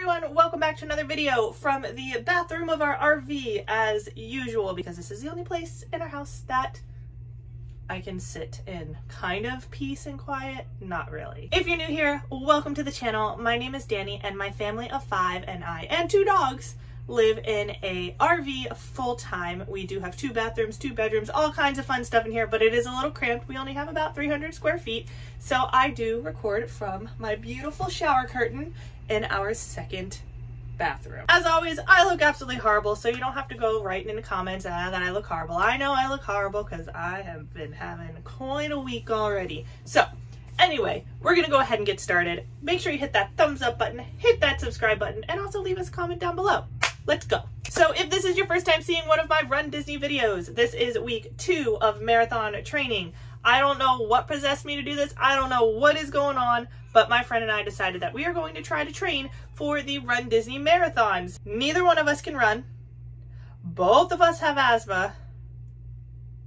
everyone, welcome back to another video from the bathroom of our RV as usual because this is the only place in our house that I can sit in kind of peace and quiet, not really. If you're new here, welcome to the channel. My name is Danie and my family of five and I and two dogs live in a RV full-time. We do have two bathrooms, two bedrooms, all kinds of fun stuff in here, but it is a little cramped. We only have about 300 square feet. So I do record from my beautiful shower curtain in our second bathroom. As always, I look absolutely horrible, so you don't have to go writing in the comments ah, that I look horrible. I know I look horrible because I have been having quite a week already. So, anyway, we're gonna go ahead and get started. Make sure you hit that thumbs up button, hit that subscribe button, and also leave us a comment down below. Let's go. So if this is your first time seeing one of my runDisney videos, this is week two of marathon training. I don't know what possessed me to do this. I don't know what is going on, but my friend and I decided that we are going to try to train for the runDisney marathons. Neither one of us can run. Both of us have asthma,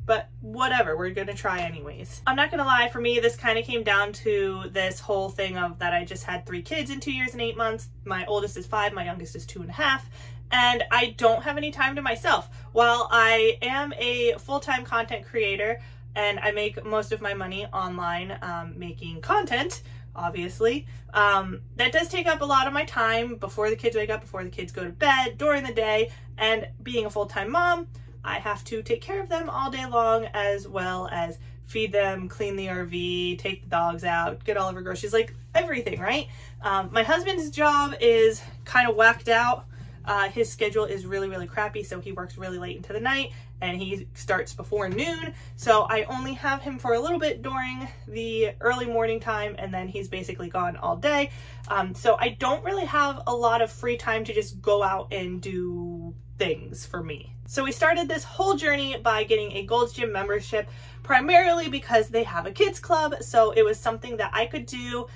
but whatever, we're gonna try anyways. I'm not gonna lie, for me, this kind of came down to this whole thing of that I just had three kids in two years and eight months. My oldest is five, my youngest is two and a half, and I don't have any time to myself. While I am a full-time content creator and I make most of my money online um, making content, obviously. Um, that does take up a lot of my time before the kids wake up, before the kids go to bed, during the day, and being a full-time mom, I have to take care of them all day long as well as feed them, clean the RV, take the dogs out, get all of her groceries, like everything, right? Um, my husband's job is kind of whacked out. Uh, his schedule is really, really crappy, so he works really late into the night and he starts before noon. So I only have him for a little bit during the early morning time and then he's basically gone all day. Um, so I don't really have a lot of free time to just go out and do things for me. So we started this whole journey by getting a Gold's Gym membership primarily because they have a kids club. So it was something that I could do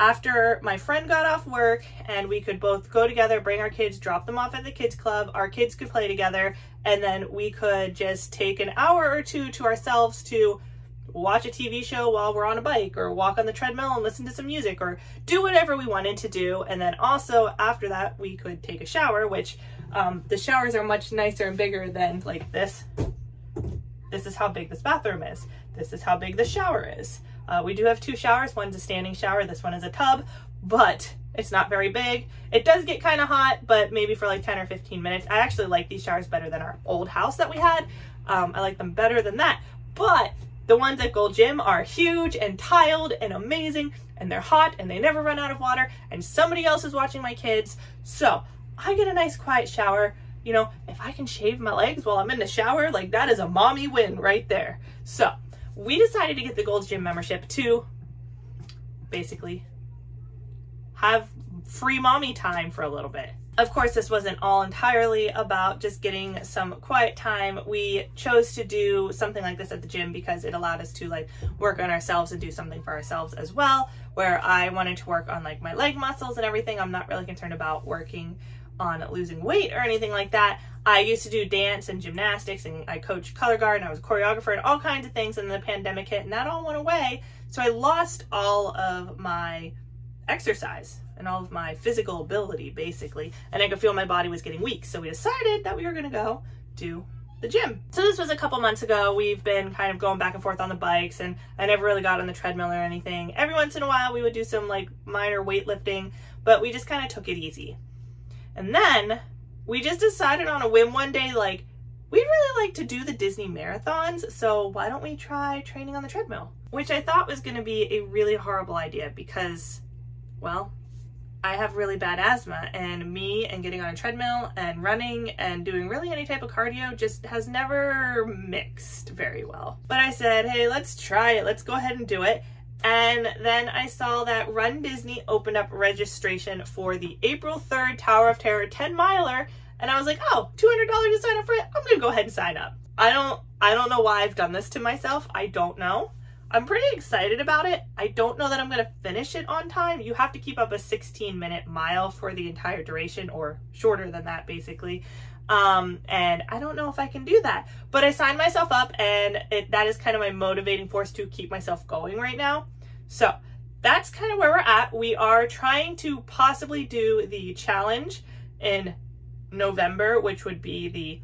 after my friend got off work and we could both go together, bring our kids, drop them off at the kids club, our kids could play together, and then we could just take an hour or two to ourselves to watch a TV show while we're on a bike or walk on the treadmill and listen to some music or do whatever we wanted to do. And then also after that, we could take a shower, which um, the showers are much nicer and bigger than like this. This is how big this bathroom is. This is how big the shower is. Uh, we do have two showers. One's a standing shower. This one is a tub, but it's not very big. It does get kind of hot, but maybe for like 10 or 15 minutes. I actually like these showers better than our old house that we had. Um, I like them better than that. But the ones at Gold Gym are huge and tiled and amazing and they're hot and they never run out of water and somebody else is watching my kids. So I get a nice quiet shower. You know, if I can shave my legs while I'm in the shower, like that is a mommy win right there. So we decided to get the Gold's Gym membership to basically have free mommy time for a little bit. Of course, this wasn't all entirely about just getting some quiet time. We chose to do something like this at the gym because it allowed us to like work on ourselves and do something for ourselves as well, where I wanted to work on like my leg muscles and everything. I'm not really concerned about working on losing weight or anything like that. I used to do dance and gymnastics and I coached color guard and I was a choreographer and all kinds of things and the pandemic hit and that all went away. So I lost all of my exercise and all of my physical ability basically. And I could feel my body was getting weak. So we decided that we were gonna go do the gym. So this was a couple months ago. We've been kind of going back and forth on the bikes and I never really got on the treadmill or anything. Every once in a while we would do some like minor weightlifting, but we just kind of took it easy. And then we just decided on a whim one day, like, we'd really like to do the Disney marathons, so why don't we try training on the treadmill? Which I thought was gonna be a really horrible idea because, well, I have really bad asthma and me and getting on a treadmill and running and doing really any type of cardio just has never mixed very well. But I said, hey, let's try it. Let's go ahead and do it. And then I saw that runDisney opened up registration for the April 3rd Tower of Terror 10 miler. And I was like, oh, $200 to sign up for it. I'm going to go ahead and sign up. I don't, I don't know why I've done this to myself. I don't know. I'm pretty excited about it. I don't know that I'm going to finish it on time. You have to keep up a 16 minute mile for the entire duration or shorter than that basically. Um, and I don't know if I can do that, but I signed myself up and it, that is kind of my motivating force to keep myself going right now. So that's kind of where we're at. We are trying to possibly do the challenge in November, which would be the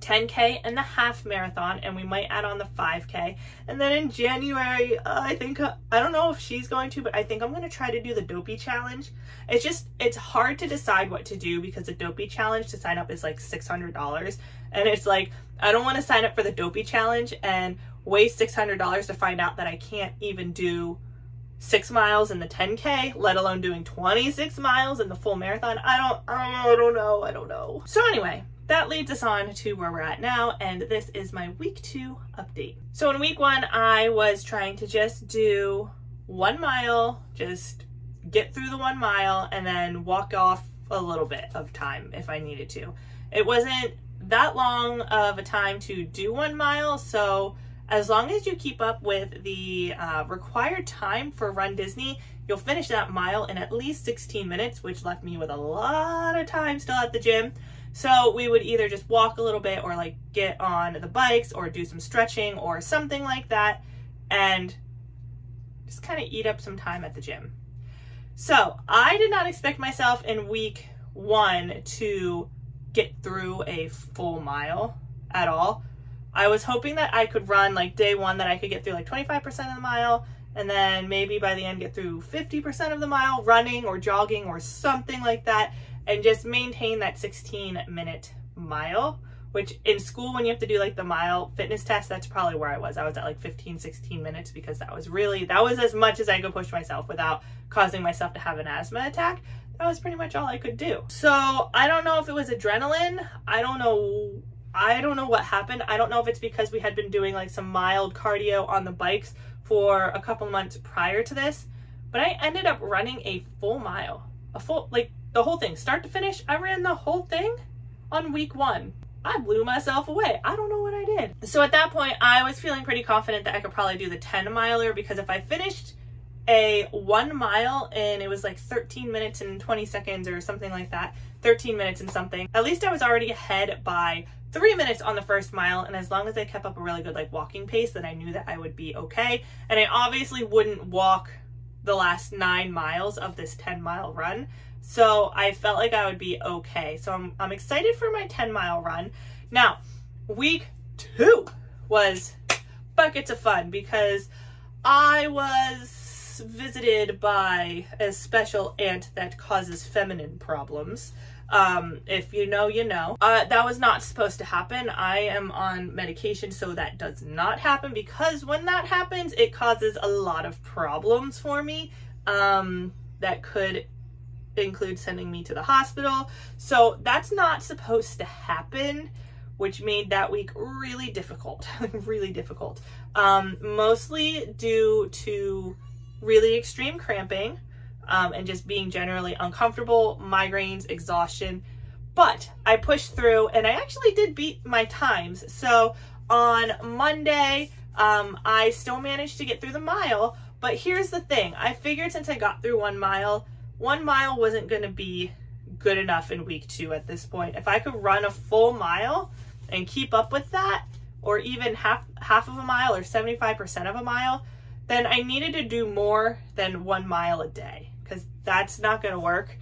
10K and the half marathon, and we might add on the 5K. And then in January, uh, I think, uh, I don't know if she's going to, but I think I'm going to try to do the Dopey Challenge. It's just, it's hard to decide what to do because the Dopey Challenge to sign up is like $600. And it's like, I don't want to sign up for the Dopey Challenge and waste $600 to find out that I can't even do six miles in the 10K, let alone doing 26 miles in the full marathon. I don't, I don't know, I don't know. So anyway, that leads us on to where we're at now, and this is my week two update. So in week one, I was trying to just do one mile, just get through the one mile, and then walk off a little bit of time if I needed to. It wasn't that long of a time to do one mile, so as long as you keep up with the uh, required time for runDisney, you'll finish that mile in at least 16 minutes, which left me with a lot of time still at the gym. So we would either just walk a little bit or like get on the bikes or do some stretching or something like that and just kind of eat up some time at the gym. So I did not expect myself in week one to get through a full mile at all. I was hoping that I could run like day one that I could get through like 25% of the mile and then maybe by the end get through 50% of the mile running or jogging or something like that and just maintain that 16 minute mile which in school when you have to do like the mile fitness test that's probably where i was. I was at like 15 16 minutes because that was really that was as much as i could push myself without causing myself to have an asthma attack. That was pretty much all i could do. So i don't know if it was adrenaline. I don't know i don't know what happened i don't know if it's because we had been doing like some mild cardio on the bikes for a couple months prior to this but i ended up running a full mile a full like the whole thing, start to finish. I ran the whole thing on week one. I blew myself away. I don't know what I did. So at that point, I was feeling pretty confident that I could probably do the 10 miler because if I finished a one mile and it was like 13 minutes and 20 seconds or something like that, 13 minutes and something, at least I was already ahead by three minutes on the first mile. And as long as I kept up a really good like walking pace, then I knew that I would be okay. And I obviously wouldn't walk the last nine miles of this 10 mile run so I felt like I would be okay. So I'm, I'm excited for my 10 mile run. Now, week two was buckets of fun because I was visited by a special aunt that causes feminine problems. Um, if you know, you know. Uh, that was not supposed to happen. I am on medication, so that does not happen because when that happens, it causes a lot of problems for me um, that could include sending me to the hospital. So that's not supposed to happen, which made that week really difficult, really difficult. Um, mostly due to really extreme cramping um, and just being generally uncomfortable, migraines, exhaustion. But I pushed through and I actually did beat my times. So on Monday, um, I still managed to get through the mile. But here's the thing I figured since I got through one mile, one mile wasn't going to be good enough in week two at this point. If I could run a full mile and keep up with that, or even half half of a mile or 75% of a mile, then I needed to do more than one mile a day because that's not going to work.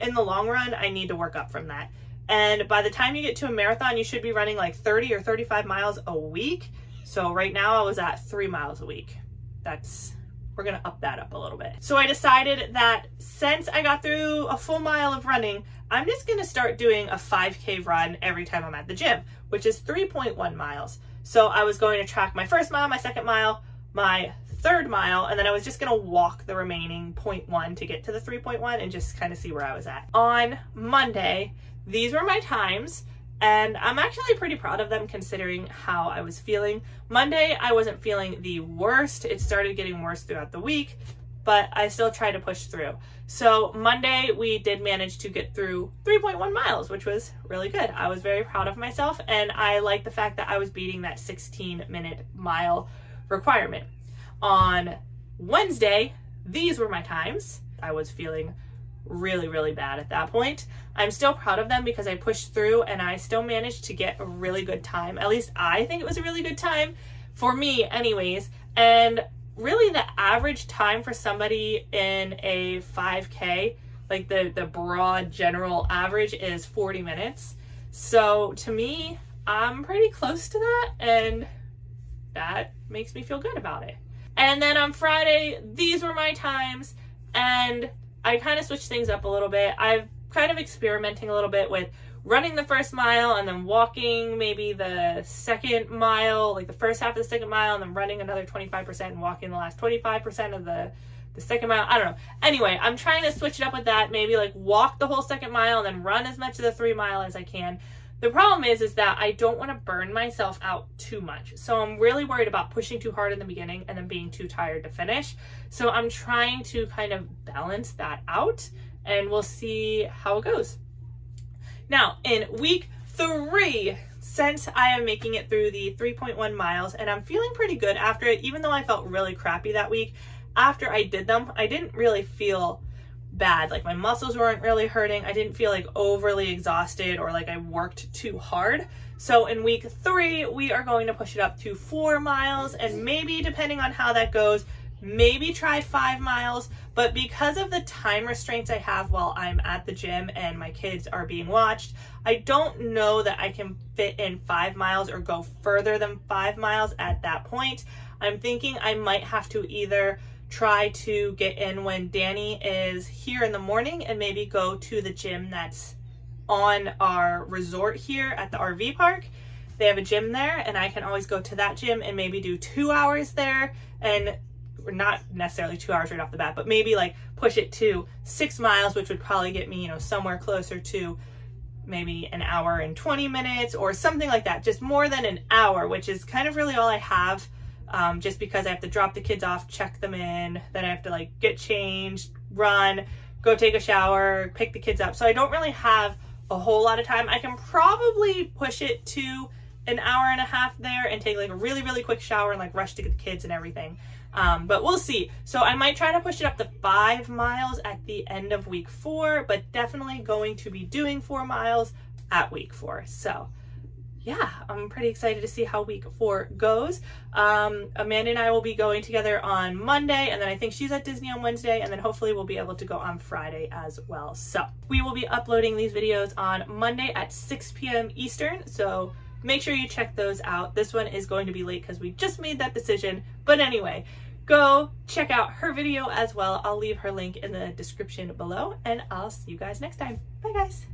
In the long run, I need to work up from that. And by the time you get to a marathon, you should be running like 30 or 35 miles a week. So right now I was at three miles a week. That's we're gonna up that up a little bit. So I decided that since I got through a full mile of running, I'm just gonna start doing a 5K run every time I'm at the gym, which is 3.1 miles. So I was going to track my first mile, my second mile, my third mile, and then I was just gonna walk the remaining 0.1 to get to the 3.1 and just kind of see where I was at. On Monday, these were my times and I'm actually pretty proud of them considering how I was feeling. Monday, I wasn't feeling the worst. It started getting worse throughout the week, but I still tried to push through. So Monday, we did manage to get through 3.1 miles, which was really good. I was very proud of myself, and I like the fact that I was beating that 16 minute mile requirement. On Wednesday, these were my times. I was feeling really, really bad at that point. I'm still proud of them because I pushed through and I still managed to get a really good time. At least I think it was a really good time for me anyways. And really the average time for somebody in a 5K, like the, the broad general average is 40 minutes. So to me, I'm pretty close to that and that makes me feel good about it. And then on Friday, these were my times and I kind of switched things up a little bit. I've kind of experimenting a little bit with running the first mile and then walking maybe the second mile, like the first half of the second mile, and then running another 25% and walking the last 25% of the the second mile. I don't know. Anyway, I'm trying to switch it up with that. Maybe like walk the whole second mile and then run as much of the three mile as I can. The problem is, is that I don't want to burn myself out too much. So I'm really worried about pushing too hard in the beginning and then being too tired to finish. So I'm trying to kind of balance that out and we'll see how it goes. Now, in week three, since I am making it through the 3.1 miles and I'm feeling pretty good after it, even though I felt really crappy that week, after I did them, I didn't really feel bad. Like my muscles weren't really hurting. I didn't feel like overly exhausted or like I worked too hard. So in week three, we are going to push it up to four miles and maybe depending on how that goes, maybe try five miles, but because of the time restraints I have while I'm at the gym and my kids are being watched, I don't know that I can fit in five miles or go further than five miles at that point. I'm thinking I might have to either try to get in when Danny is here in the morning and maybe go to the gym that's on our resort here at the RV park. They have a gym there and I can always go to that gym and maybe do two hours there and not necessarily two hours right off the bat, but maybe like push it to six miles, which would probably get me, you know, somewhere closer to maybe an hour and 20 minutes or something like that. Just more than an hour, which is kind of really all I have um, just because I have to drop the kids off, check them in, then I have to like get changed, run, go take a shower, pick the kids up. So I don't really have a whole lot of time. I can probably push it to an hour and a half there and take like a really, really quick shower and like rush to get the kids and everything. Um, but we'll see. So I might try to push it up to five miles at the end of week four, but definitely going to be doing four miles at week four. So yeah, I'm pretty excited to see how week four goes. Um, Amanda and I will be going together on Monday, and then I think she's at Disney on Wednesday, and then hopefully we'll be able to go on Friday as well. So we will be uploading these videos on Monday at 6 p.m. Eastern, so make sure you check those out. This one is going to be late because we just made that decision, but anyway, go check out her video as well. I'll leave her link in the description below, and I'll see you guys next time. Bye, guys.